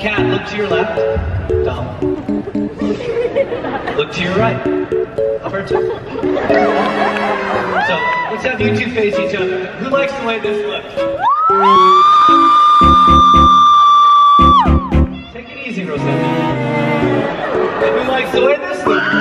Kat, look to your left. Dom. Look to your right. Alberto. So, let's have you two face each other. Who likes the way this looks? Take it easy, Rosende. And who likes the way this looks?